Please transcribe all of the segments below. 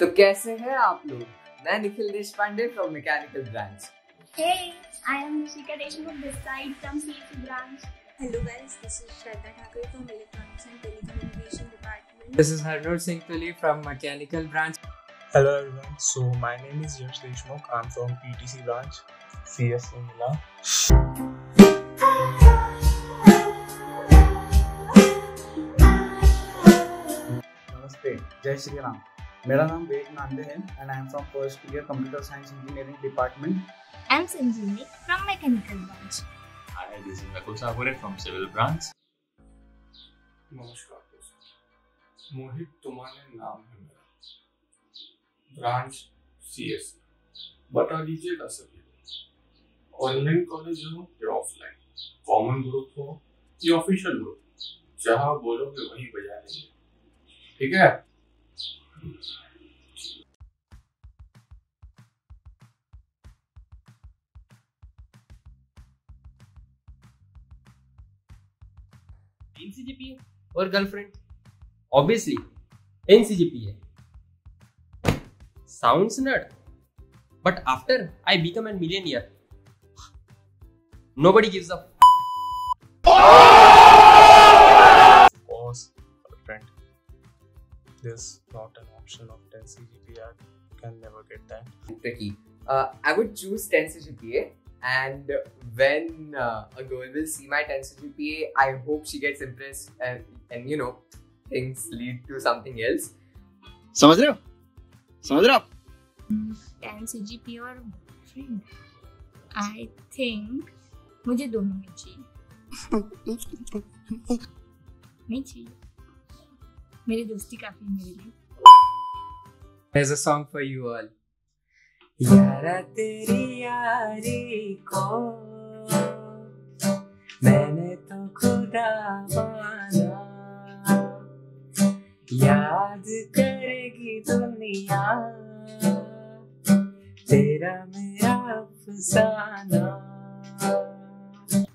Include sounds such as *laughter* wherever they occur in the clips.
तो कैसे हैं आप लोग? मैं Nikhil Desh Pandey from mechanical branch hey I am Rishika Desh from this side from CAC branch hello guys this is Shraddha Thakur from electronics and telecommunication department this is Harnot Singh Tuli from mechanical branch hello everyone so my name is Yash Deshmukh I am from PTC branch CSE मिला नमस्ते जय श्री राम मेरा नाम वेद नांदे है and I am from first year computer science engineering department I'm Sanjeevani from Mechanical branch. Hi, this is Nakul Sabure from Civil Branch. नमस्कार दोस्तों मोहित तुमाने नाम है मेरा। ब्रांच सीएस बता दीजिएगा सभी ऑनलाइन कॉलेज हो या ऑफलाइन कॉमन ग्रुप हो या ऑफिशियल ग्रुप जहाँ बोलोगे वहीं बजा लेंगे ठीक है? NCGPA or girlfriend? Obviously, NCGPA. Sounds nerd. But after I become a millionaire, nobody gives a Pause, friend. There's not an option of 10 CGPA. You can never get that. tricky. Uh, I would choose 10 CGPA, and when uh, a girl will see my 10 CGPA, I hope she gets impressed, and and you know, things lead to something else. समझ रहे हो समझ रहे हो आप 10 CGP और friend. I think मुझे दोनों में चाहिए *laughs* नहीं चाहिए मेरी दोस्ती काफ़ी है मेरे लिए। There's a song for you all. यारा तेरी यारी को मैंने तो खुदा माना। याद करेगी दुनिया। तेरा मेरा अफसाना।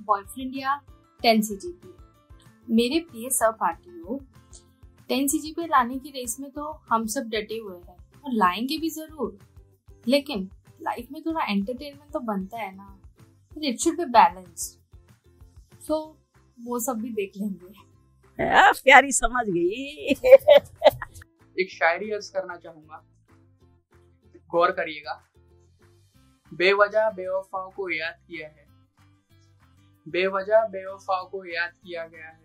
बॉयफ्रेंड या टेन सी जी पी मेरे प्रिय सहपाठियों टेन सी जी पी लाने की रेस में तो हम सब डटे हुए हैं। और लाएँगे भी ज़रूर। लेकिन लाइफ में थोड़ा एंटरटेनमेंट तो बनता है ना। It should be balance so वो सब भी देख लेंगे। प्यारी समझ गई। एक शायरी अर्ज़ करना चाहूँगा। गौर करिएगा। बेवजह बेवफाओं को याद किया है। बेवजह बेवफाओं को याद किया गया है।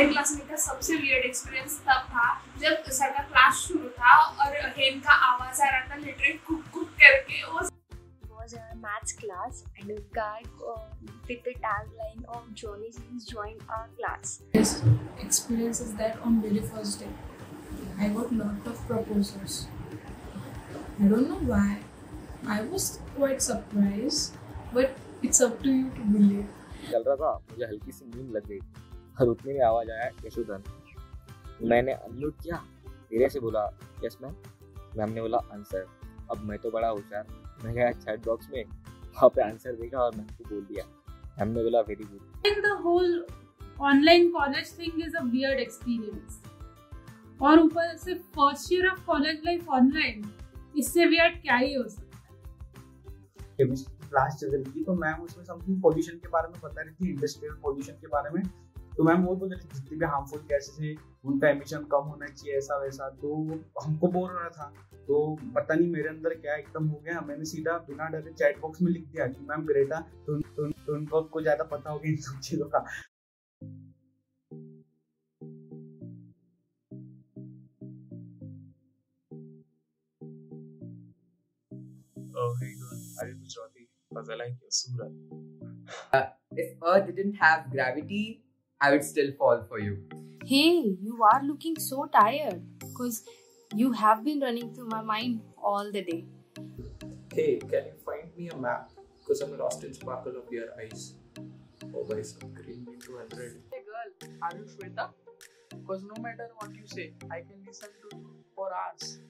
ऑनलाइन क्लास में का सबसे वियर्ड एक्सपीरियंस तब था जब सर का क्लास शुरू था और हेम का आवाज़ आ रहा था लिटरली कुक कुक करके वो was a maths class and a guy uh, with the tagline of Johnny Sins joined our class. This experience is that on very first day, I got lot of proposals. I don't know why. I was quite surprised, but it's up to you to believe. चल रहा था मुझे हल्की सी नींद लग गई और उतने में आवाज़ आया यशोधन मैंने अनम्यूट किया धीरे से बोला यस मैम मैम ने बोला आंसर अब मैं तो बड़ा होशियार मैं गया चैट बॉक्स में वहाँ पे आंसर देखा और मैम को बोल दिया। मैम ने बोला very good the whole online college thing is a weird experience. और ऊपर से first year of college life online इससे weird क्या ही हो सकता केमिस्ट्री क्लास चल रही थी तो मैम उसमें समथिंग पोल्यूशन के बारे में बता रही थी इंडस्ट्रियल पोल्यूशन के बारे में। तो मैम वो बोल रही थी जितने भी हार्मफुल गैसेस है उनका एमिशन कम होना चाहिए ऐसा वैसा। तो हमको बोल रहा था। तो पता नहीं मेरे अंदर क्या एकदम हो गया। मैंने सीधा बिना डरे चैट बॉक्स में लिख दिया कि मैम ग्रेटा तो, तो, तो उनको आपको ज़्यादा पता होगा इन सब चीज़ों का। Oh, hey girl, are you Gujarati? Because I like your surat. Uh, if Earth didn't have gravity, I would still fall for you. Hey, you are looking so tired. Cause You have been running through my mind all the day. Hey, can you find me a map? Because I'm lost in sparkle of your eyes. Oh, by some green into 100. Hey girl, are you Shweta? Because no matter what you say, I can listen to you for hours.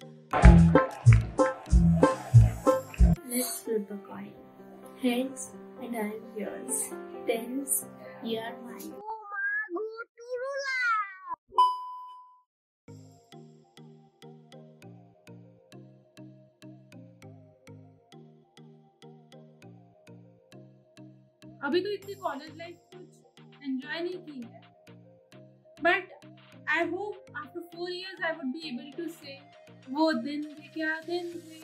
Let's flip a coin. Heads, and I'm yours. Tens, you're mine. अभी तो इतनी college life कुछ enjoy नहीं की है but I hope after four years I would be able to say वो दिन थे क्या दिन थे?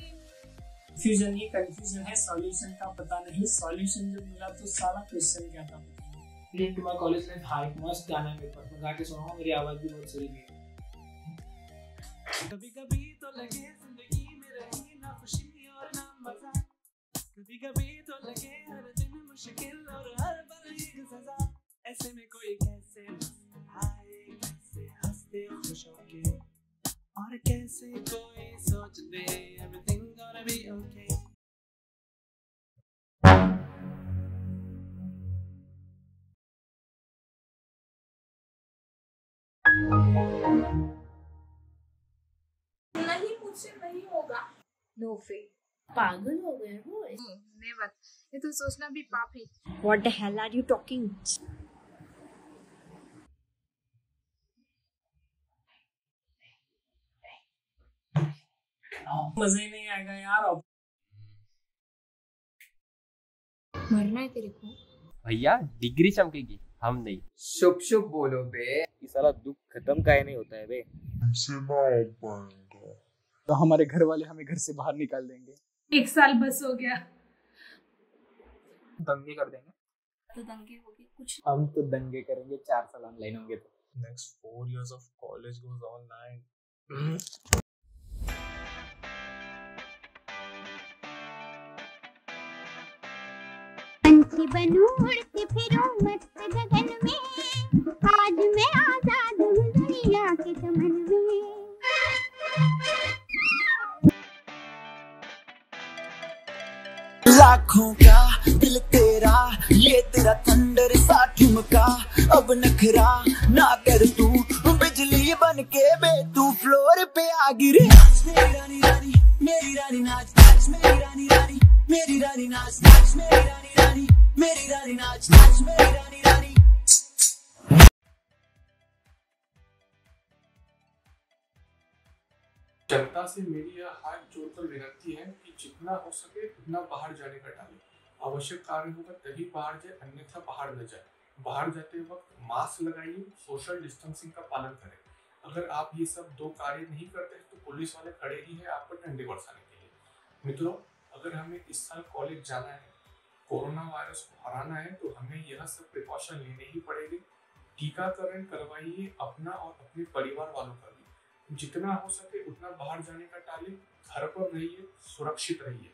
कंफ्यूजन ही कंफ्यूजन है सॉल्यूशन का पता नहीं। सॉल्यूशन जब मिला तो सारा क्वेश्चन क्या था? Lead to my college life hi मस्त गाना है मेरे पास। मैं गा के सुनाऊँगा मेरी आवाज़ भी बहुत सही है। कभी कभी तो लगे ज़िंदगी में रही ना खुशी और ना मज़ा। कभी कभी तो लगे हर दिन मुश्किल और हर पल एक सजा। ऐसे में कोई कैसे मुस्कुराए कैसे हँसते खुश होके और कैसे कोई सोच दे everything gonna be okay? नहीं मुझसे नहीं होगा। नो वे पागल हो गए हो नेवर ये तो सोचना भी पाप है। What the hell are you talking? मज़ा ही नहीं आएगा यार अब। मरना है तेरे को। भैया डिग्री चमकेगी हम नहीं। शुभ शुभ बोलो बे। ये साला दुख खत्म काहे नहीं होता है बे। तो हमारे घर वाले हमें घर से बाहर निकाल देंगे। एक साल बस हो गया। दंगे कर देंगे। तो दंगे हो गए कुछ हम तो दंगे करेंगे चार साल ऑनलाइन होंगे तो। Next four years of college goes online. पंछी बनूं उड़ती फिरूं मस्त गगन में आज मैं आज़ाद लाखों का दिल तेरा, ये तेरा थंडर सा ठुमका। अब नखरा ना कर तू बिजली बन के बे तू। फ्लोर पे आ गिरे। मेरी रानी रानी, मेरी रानी नाच नाच मेरी रानी रानी, मेरी रानी नाच नाच मेरी रानी रानी, मेरी रानी नाच नाच मेरी रानी रानी। जनता से मेरी यह हाथ जोड़कर विनती है कि जितना हो सके उतना बाहर जाने का टालें आवश्यक कार्य होगा तभी बाहर जाए, अन्यथा बाहर न जाए। बाहर जाते वक्त मास्क लगाइए, सोशल डिस्टेंसिंग का पालन करें। अगर आप ये सब दो कार्य नहीं करते तो पुलिस वाले खड़े ही है आप पर डंडे बरसाने के लिए। मित्रों, अगर हमें इस साल कॉलेज जाना है, कोरोना वायरस को हराना है तो हमें यह सब प्रिकॉशन लेने ही पड़ेंगे। टीकाकरण करवाइए अपना और अपने परिवार वालों का भी। जितना हो सके उतना बाहर जाने का टालें घर पर रहिए, सुरक्षित रहिए।